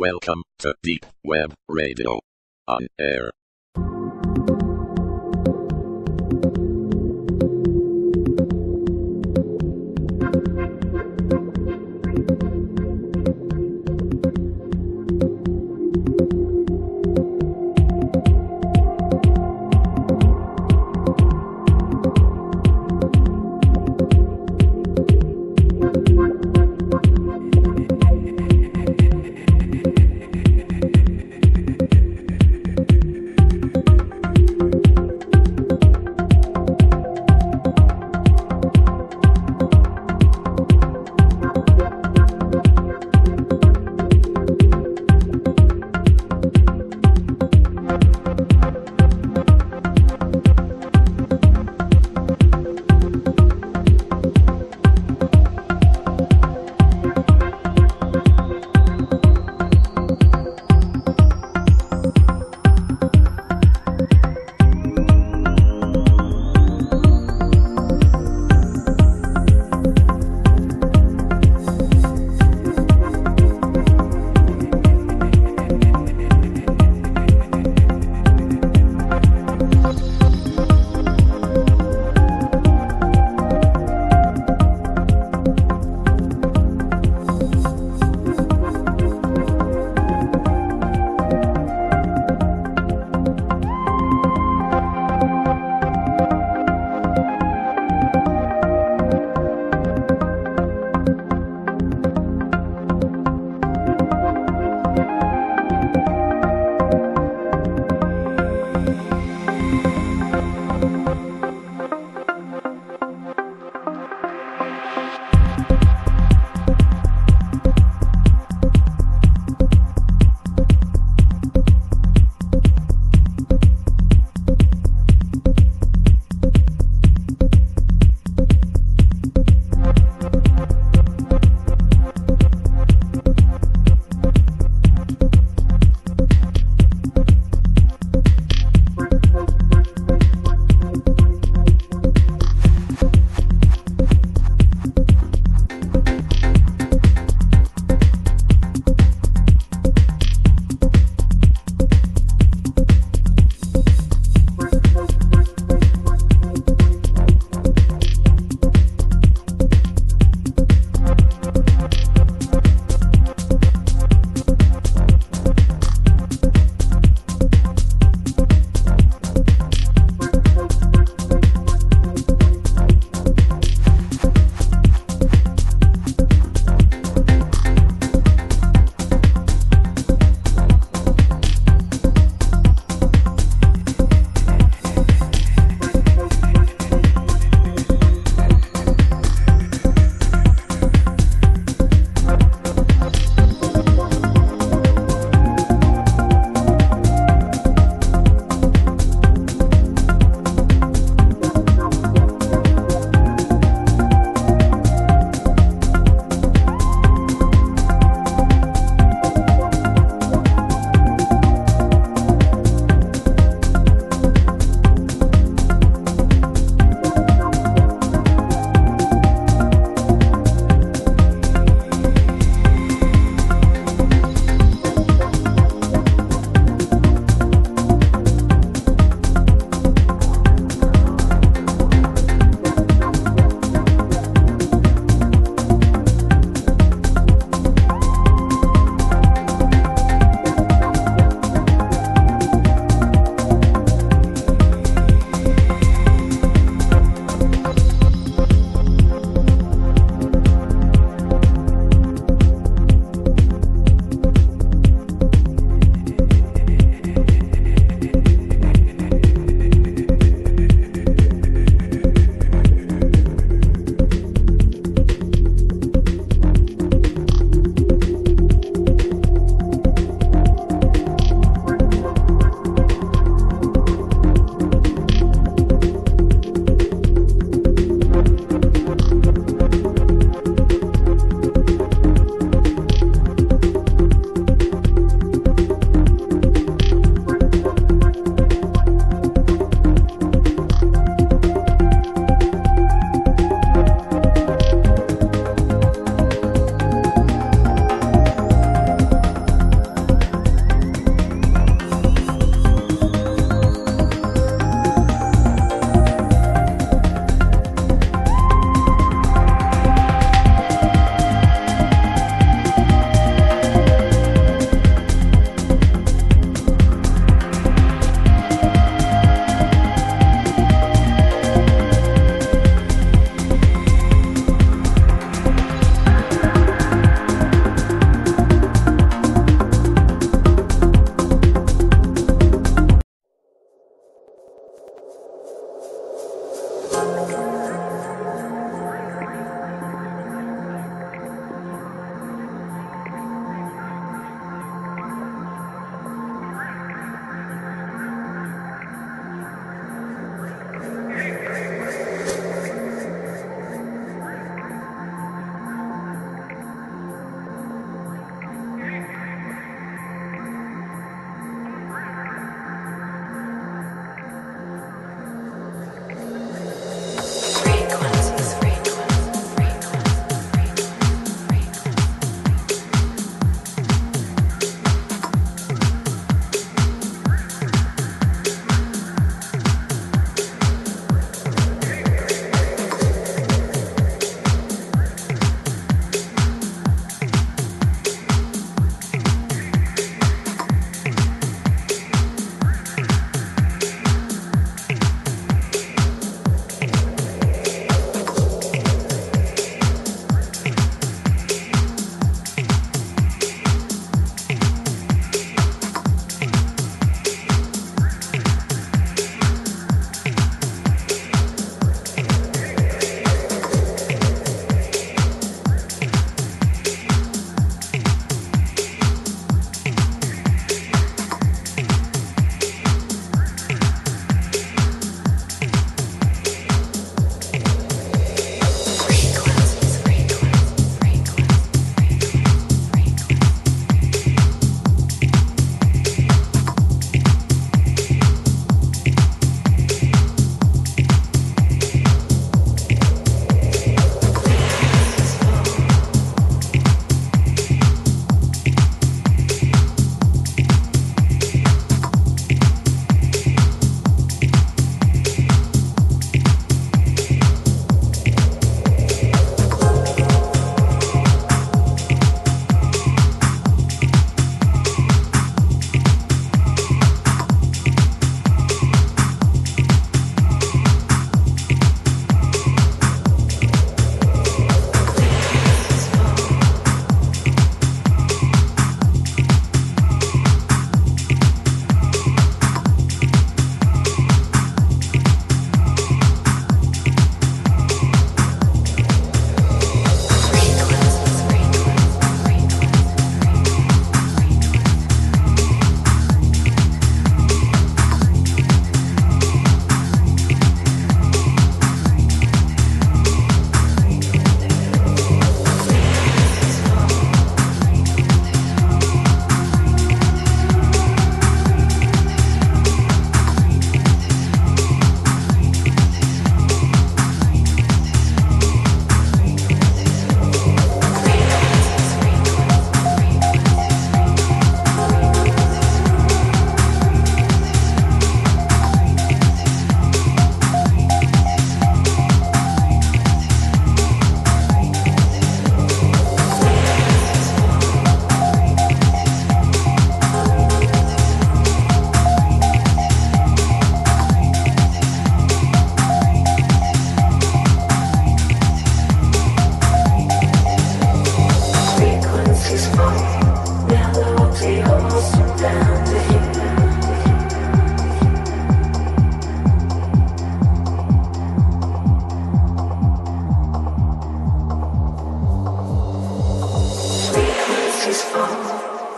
Welcome to Deep Web Radio. On air.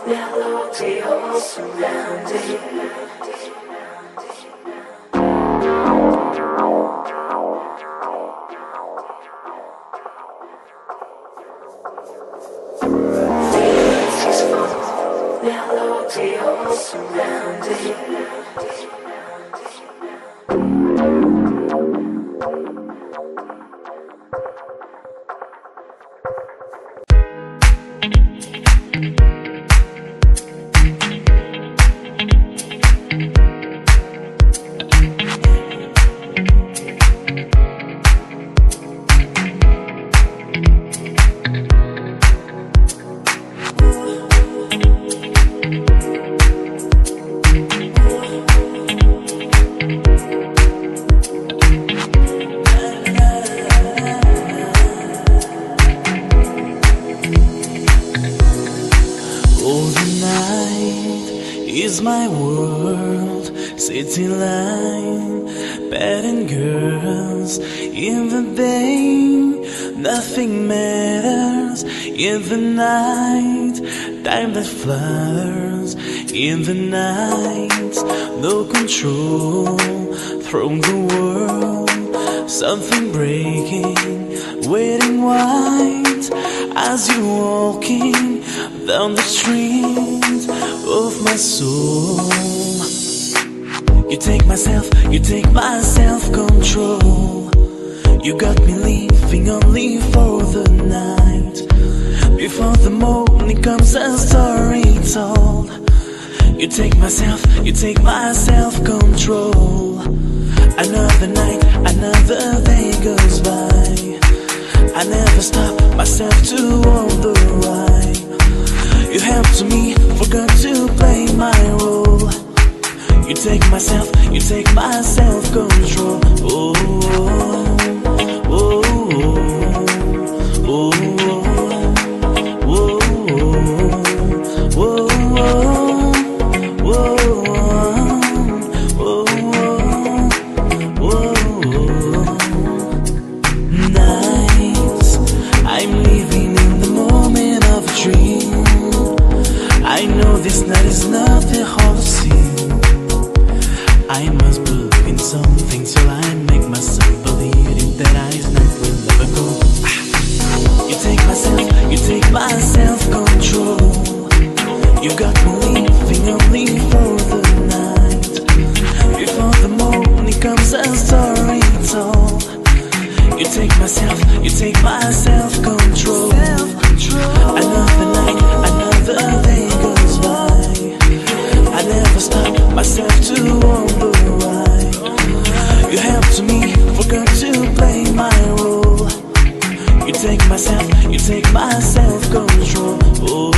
Melody all surrounding. City line, bad and girls. In the day, nothing matters. In the night, time that flutters. In the night, no control from the world. Something breaking, waiting white as you're walking down the street of my soul. You take myself, you take my self control. You got me living only for the night. Before the morning comes a story told. You take myself, you take my self control. Another night, another day goes by. I never stop myself to wonder why. You helped me, forgot to play my role. You take myself, you take my self take myself, you take my self control. Oh.